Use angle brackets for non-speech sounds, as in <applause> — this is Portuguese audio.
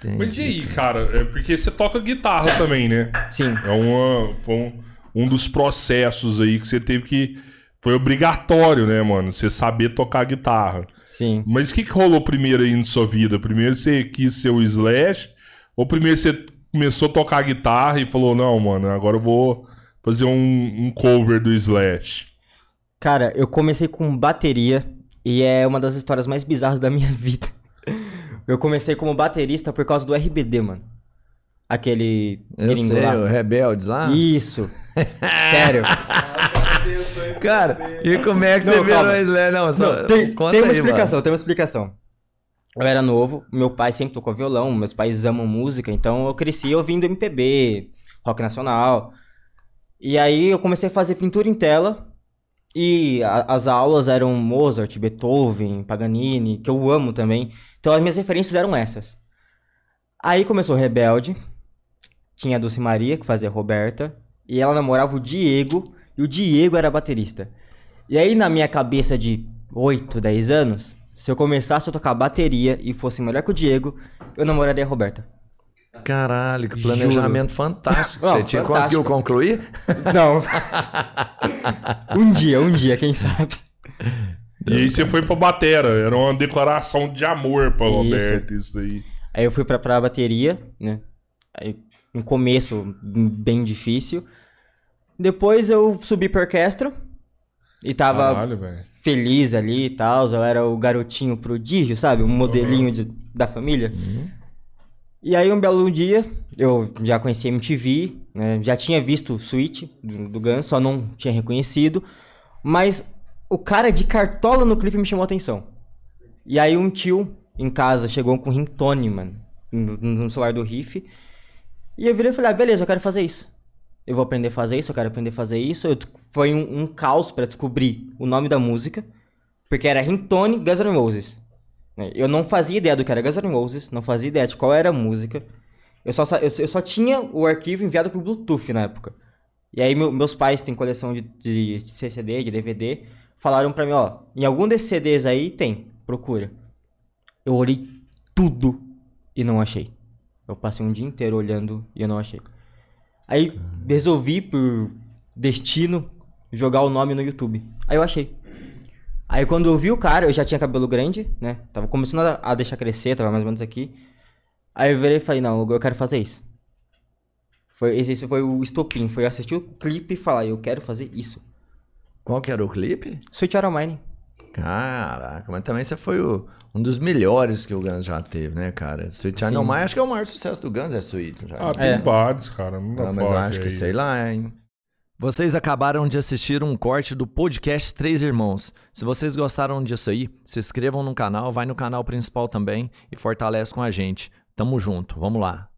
Entendi. Mas e aí, cara? É porque você toca guitarra também, né? Sim. É uma, um, um dos processos aí que você teve que. Foi obrigatório, né, mano? Você saber tocar guitarra. Sim. Mas o que, que rolou primeiro aí na sua vida? Primeiro você quis ser o Slash? Ou primeiro você começou a tocar guitarra e falou, não, mano, agora eu vou fazer um, um cover do Slash? Cara, eu comecei com bateria e é uma das histórias mais bizarras da minha <laughs> vida. Eu comecei como baterista por causa do RBD, mano. Aquele Eu sei, lá. o Rebeldes lá. Isso. <laughs> Sério. Cara, e como é que você Não, virou calma. Slash? Não, só, Não, tem, conta tem uma aí, explicação, mano. tem uma explicação. Eu era novo, meu pai sempre tocou violão, meus pais amam música, então eu cresci ouvindo MPB, rock nacional. E aí eu comecei a fazer pintura em tela. E a- as aulas eram Mozart, Beethoven, Paganini, que eu amo também. Então as minhas referências eram essas. Aí começou Rebelde. Tinha a Dulce Maria, que fazia Roberta. E ela namorava o Diego. E o Diego era baterista. E aí, na minha cabeça de 8, 10 anos, se eu começasse a tocar bateria e fosse melhor que o Diego, eu namoraria a Roberta. Caralho, que planejamento fantástico. <laughs> Não, você tinha fantástico. conseguiu concluir? <laughs> Não. um dia, um dia, quem sabe. E aí você foi pra batera. Era uma declaração de amor pra Isso. Roberto, isso daí. Aí eu fui pra, pra bateria, né? Aí, no começo, bem difícil. Depois eu subi pra orquestra. E tava Caralho, feliz ali e tal. Eu era o garotinho prodígio, sabe? O modelinho de- da família. E aí, um belo dia, eu já conhecia MTV, né? Já tinha visto o Switch do, do Guns, só não tinha reconhecido. Mas o cara de cartola no clipe me chamou a atenção. E aí, um tio em casa chegou com ringtone, mano, no, no celular do Riff. E eu virei e falei, ah, beleza, eu quero fazer isso. Eu vou aprender a fazer isso, eu quero aprender a fazer isso. Eu- foi um, um caos pra descobrir o nome da música, porque era ringtone Guns N' Roses. Né? Eu não fazia ideia do que era Guns N' Roses, não fazia ideia de qual era a música. Eu só, eu, eu só tinha o arquivo enviado por Bluetooth na época. E aí meu- meus pais têm coleção de, de CCD, de DVD, falaram pra mim, ó, em algum desses CDs aí tem, procura. Eu olhei tudo e não achei. Eu passei um dia inteiro olhando e eu não achei. Aí resolvi, por destino, jogar o nome no YouTube. Aí eu achei. Aí quando eu vi o cara, eu já tinha cabelo grande, né? Tava começando a, a deixar crescer, tava mais ou menos aqui. Aí eu virei e falei, não, eu quero fazer isso. Foi, esse, esse foi o estopim, foi assistir o clipe e falar, eu quero fazer isso. Qual que era o clipe? Sweet Child O' Mine. Caraca, mas também você foi o- um dos melhores que o Guns já teve, né, cara? Sweet Child. Mine, acho que é o maior sucesso do Guns, é Sweet. Já. Ah, tem É. vários, cara. Não Ah, mas acho que isso. sei lá, hein? Vocês acabaram de assistir um corte do podcast Três Irmãos. Se vocês gostaram disso aí, se inscrevam no canal, vai no canal principal também e fortalece com a gente. Tamo junto, vamos lá.